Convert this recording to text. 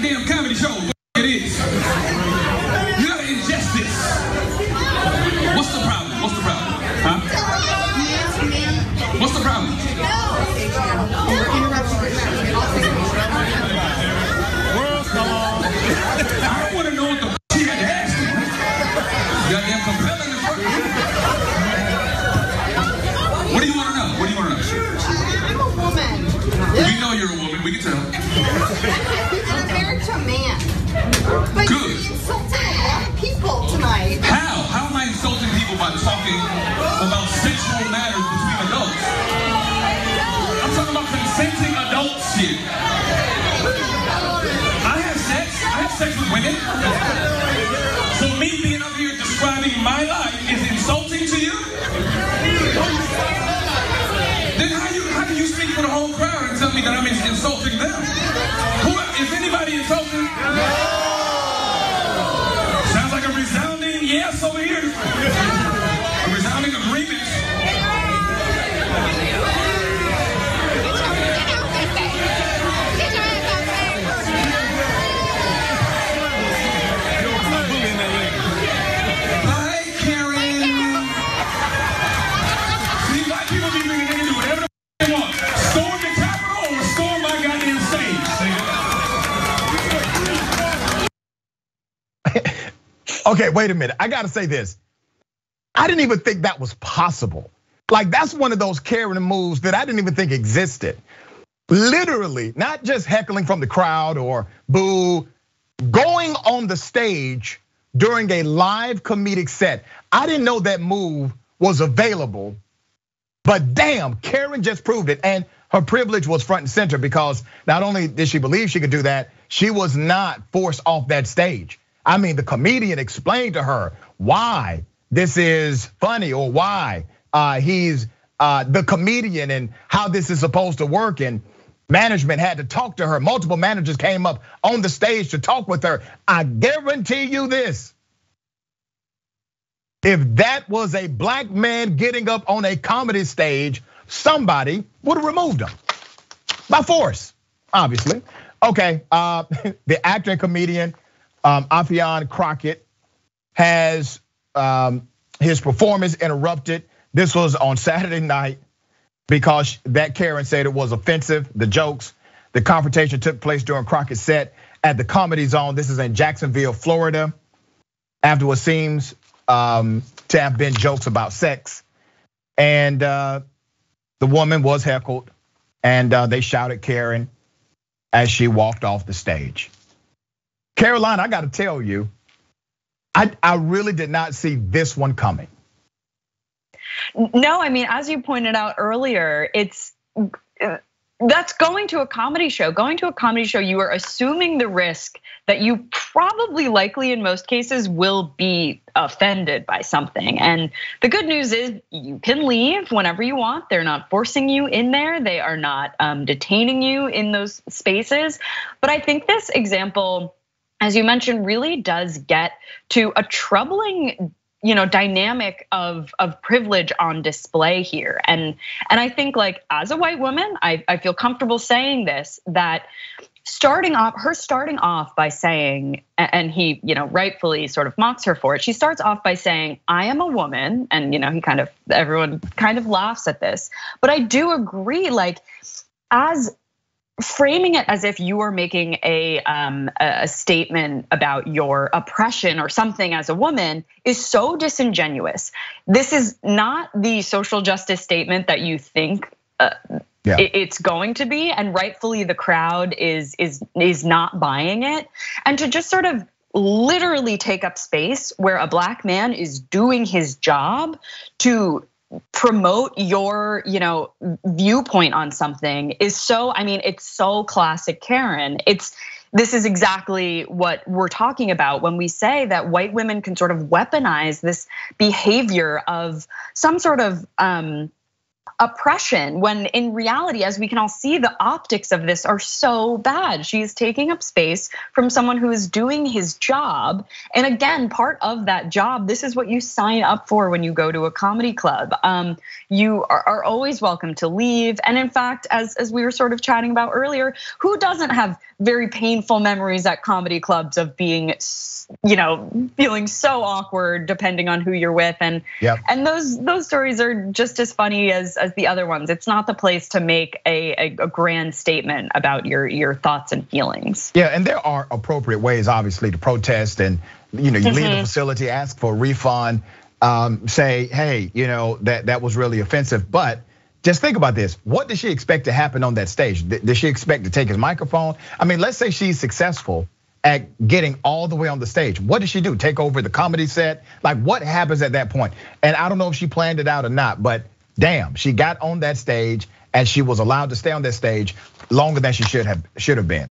goddamn comedy show. It is. You gotta ingest this. What's the problem? What's the problem? Huh? What's the problem? Insulting Okay, wait a minute. I gotta say this. I didn't even think that was possible. Like, that's one of those Karen moves that I didn't even think existed. Literally, not just heckling from the crowd or boo, going on the stage during a live comedic set. I didn't know that move was available, but damn, Karen just proved it. And her privilege was front and center because not only did she believe she could do that, she was not forced off that stage. I mean, the comedian explained to her why this is funny or why he's the comedian and how this is supposed to work. And management had to talk to her. Multiple managers came up on the stage to talk with her. I guarantee you this. If that was a black man getting up on a comedy stage, somebody would have removed him by force, obviously. Okay, uh, the actor and comedian um, Affion Crockett has um, his performance interrupted. This was on Saturday night because that Karen said it was offensive. The jokes, the confrontation took place during Crockett's set at the Comedy Zone. This is in Jacksonville, Florida. After what seems um, to have been jokes about sex, and uh, the woman was heckled, and uh, they shouted Karen as she walked off the stage. Caroline, I got to tell you, I, I really did not see this one coming. No, I mean, as you pointed out earlier, it's uh, that's going to a comedy show. Going to a comedy show, you are assuming the risk that you probably likely in most cases will be offended by something. And the good news is you can leave whenever you want. They're not forcing you in there. They are not um, detaining you in those spaces. But I think this example, as you mentioned, really does get to a troubling you know dynamic of of privilege on display here. And and i think like as a white woman i i feel comfortable saying this that starting off her starting off by saying and he you know rightfully sort of mocks her for it she starts off by saying i am a woman and you know he kind of everyone kind of laughs at this. But i do agree like as framing it as if you are making a um, a statement about your oppression or something as a woman is so disingenuous. This is not the social justice statement that you think uh, yeah. it's going to be, and rightfully the crowd is is is not buying it. And to just sort of literally take up space where a black man is doing his job to promote your you know viewpoint on something is so i mean it's so classic karen. It's this is exactly what we're talking about when we say that white women can sort of weaponize this behavior of some sort of um oppression when in reality as we can all see the optics of this are so bad. She's taking up space from someone who is doing his job. And again part of that job this is what you sign up for when you go to a comedy club. Um, you are, are always welcome to leave. And in fact as as we were sort of chatting about earlier who doesn't have very painful memories at comedy clubs of being you know feeling so awkward depending on who you're with? And yep. and those those stories are just as funny as as the other ones it's not the place to make a, a, a grand statement about your your thoughts and feelings yeah and there are appropriate ways obviously to protest and you know you mm-hmm. leave the mm-hmm. facility ask for a refund um, say hey you know that that was really offensive but just think about this. What does she expect to happen on that stage? Does she expect to take his microphone? I mean, let's say she's successful at getting all the way on the stage. What does she do? Take over the comedy set? Like what happens at that point? And I don't know if she planned it out or not, but damn, she got on that stage and she was allowed to stay on that stage longer than she should have should have been.